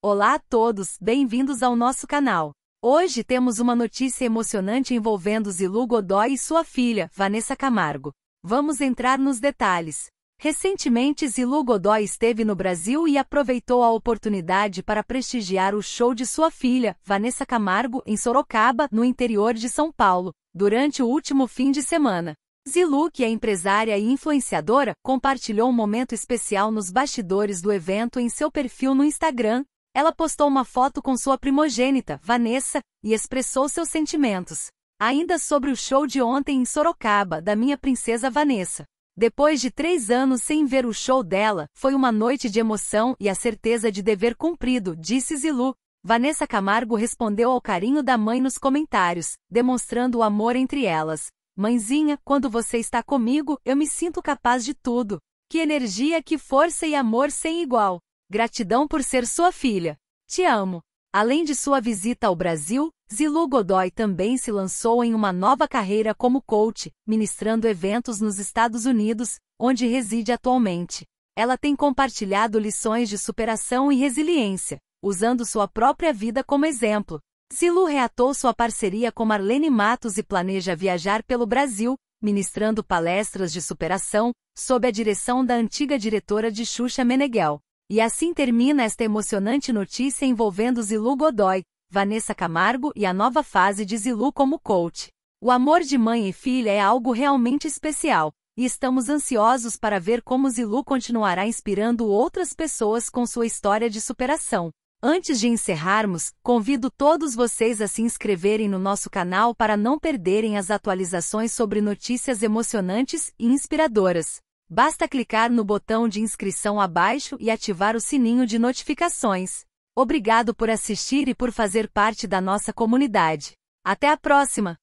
Olá a todos, bem-vindos ao nosso canal. Hoje temos uma notícia emocionante envolvendo Zilu Godoy e sua filha, Vanessa Camargo. Vamos entrar nos detalhes. Recentemente, Zilu Godoy esteve no Brasil e aproveitou a oportunidade para prestigiar o show de sua filha, Vanessa Camargo, em Sorocaba, no interior de São Paulo, durante o último fim de semana. Zilu, que é empresária e influenciadora, compartilhou um momento especial nos bastidores do evento em seu perfil no Instagram, ela postou uma foto com sua primogênita, Vanessa, e expressou seus sentimentos. Ainda sobre o show de ontem em Sorocaba, da minha princesa Vanessa. Depois de três anos sem ver o show dela, foi uma noite de emoção e a certeza de dever cumprido, disse Zilu. Vanessa Camargo respondeu ao carinho da mãe nos comentários, demonstrando o amor entre elas. Mãezinha, quando você está comigo, eu me sinto capaz de tudo. Que energia, que força e amor sem igual. Gratidão por ser sua filha. Te amo. Além de sua visita ao Brasil, Zilu Godoy também se lançou em uma nova carreira como coach, ministrando eventos nos Estados Unidos, onde reside atualmente. Ela tem compartilhado lições de superação e resiliência, usando sua própria vida como exemplo. Zilu reatou sua parceria com Marlene Matos e planeja viajar pelo Brasil, ministrando palestras de superação, sob a direção da antiga diretora de Xuxa Meneghel. E assim termina esta emocionante notícia envolvendo Zilu Godoy, Vanessa Camargo e a nova fase de Zilu como coach. O amor de mãe e filha é algo realmente especial, e estamos ansiosos para ver como Zilu continuará inspirando outras pessoas com sua história de superação. Antes de encerrarmos, convido todos vocês a se inscreverem no nosso canal para não perderem as atualizações sobre notícias emocionantes e inspiradoras. Basta clicar no botão de inscrição abaixo e ativar o sininho de notificações. Obrigado por assistir e por fazer parte da nossa comunidade. Até a próxima!